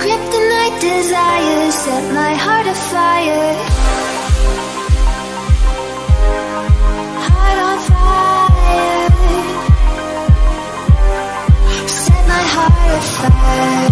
kryptonite desires set my heart afire. Heart on fire. Set my heart afire.